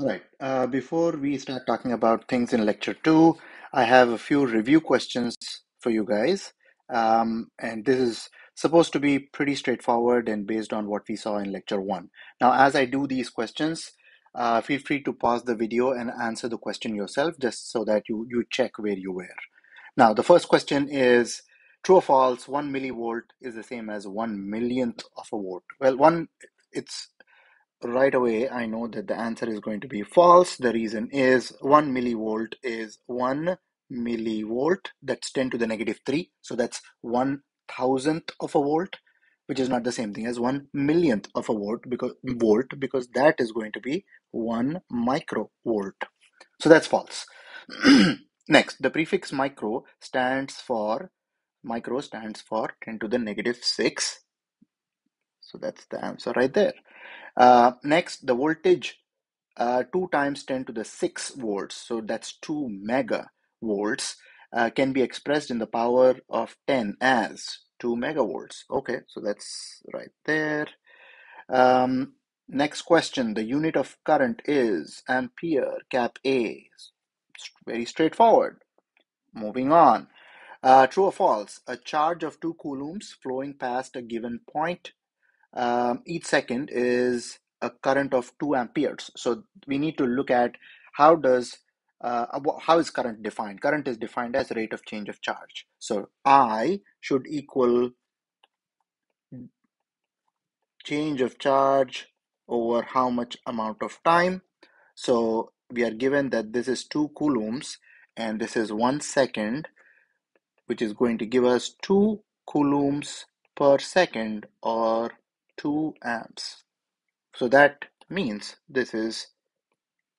All right. Uh, before we start talking about things in lecture two, I have a few review questions for you guys. Um, and this is supposed to be pretty straightforward and based on what we saw in lecture one. Now, as I do these questions, uh, feel free to pause the video and answer the question yourself just so that you, you check where you were. Now, the first question is true or false, one millivolt is the same as one millionth of a volt. Well, one, it's right away I know that the answer is going to be false. The reason is 1 millivolt is 1 millivolt, that's 10 to the negative 3. So that's 1 thousandth of a volt, which is not the same thing as 1 millionth of a volt because, volt because that is going to be 1 microvolt. So that's false. Next, the prefix micro stands for, micro stands for 10 to the negative 6. So that's the answer right there. Uh, next, the voltage uh, 2 times 10 to the 6 volts, so that's 2 mega volts, uh, can be expressed in the power of 10 as 2 megavolts. Okay, so that's right there. Um, next question, the unit of current is ampere, cap A. It's very straightforward. Moving on. Uh, true or false? A charge of 2 coulombs flowing past a given point um, each second is a current of 2 amperes. So we need to look at how does uh, how is current defined? Current is defined as rate of change of charge. So I should equal change of charge over how much amount of time. So we are given that this is 2 coulombs and this is 1 second, which is going to give us 2 coulombs per second or 2 amps. So that means this is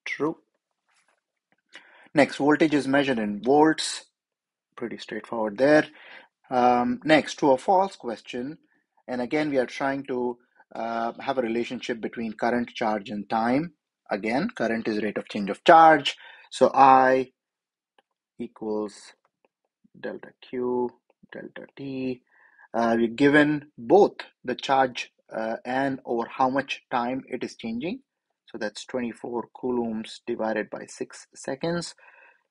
true. Next, voltage is measured in volts. Pretty straightforward there. Um, next, true or false question. And again, we are trying to uh, have a relationship between current, charge, and time. Again, current is rate of change of charge. So I equals delta Q, delta T. Uh, we're given both the charge uh, and over how much time it is changing. So that's 24 coulombs divided by 6 seconds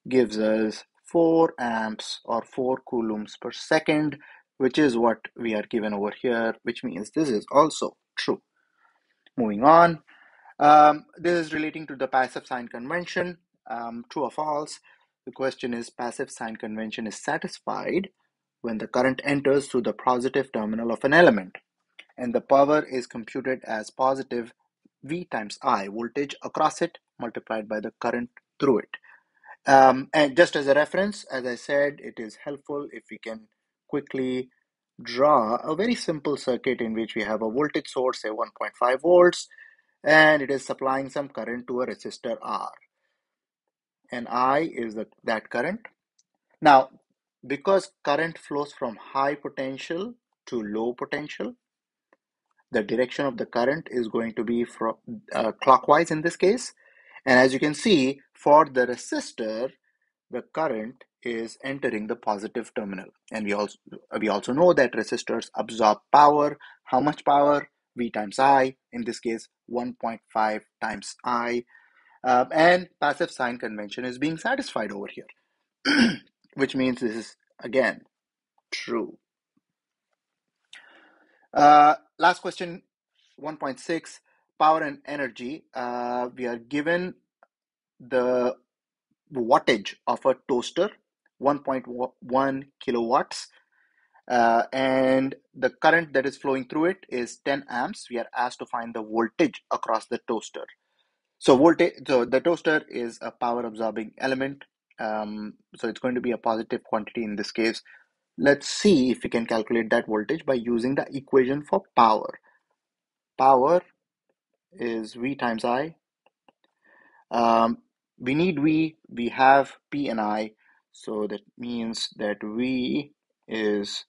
gives us 4 amps or 4 coulombs per second, which is what we are given over here, which means this is also true. Moving on, um, this is relating to the passive sign convention, um, true or false. The question is passive sign convention is satisfied when the current enters through the positive terminal of an element and the power is computed as positive V times I, voltage across it multiplied by the current through it. Um, and just as a reference, as I said, it is helpful if we can quickly draw a very simple circuit in which we have a voltage source, say 1.5 volts, and it is supplying some current to a resistor R. And I is the, that current. Now, because current flows from high potential to low potential, the direction of the current is going to be from uh, clockwise in this case. And as you can see, for the resistor, the current is entering the positive terminal. And we also, we also know that resistors absorb power. How much power? V times I, in this case, 1.5 times I. Uh, and passive sign convention is being satisfied over here, which means this is, again, true. Uh, last question 1.6 power and energy. Uh, we are given the wattage of a toaster 1.1 kilowatts. Uh, and the current that is flowing through it is 10 amps. We are asked to find the voltage across the toaster. So voltage so the toaster is a power absorbing element. Um, so it's going to be a positive quantity in this case Let's see if we can calculate that voltage by using the equation for power. Power is V times I. Um, we need V, we have P and I, so that means that V is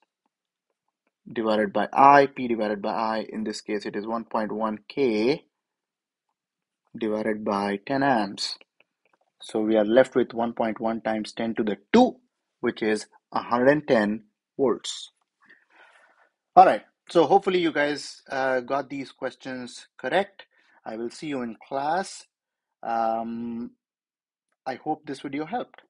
divided by I, P divided by I. In this case, it is 1.1 K divided by 10 amps. So we are left with 1.1 times 10 to the 2, which is 110 volts. All right, so hopefully you guys uh, got these questions correct. I will see you in class. Um, I hope this video helped.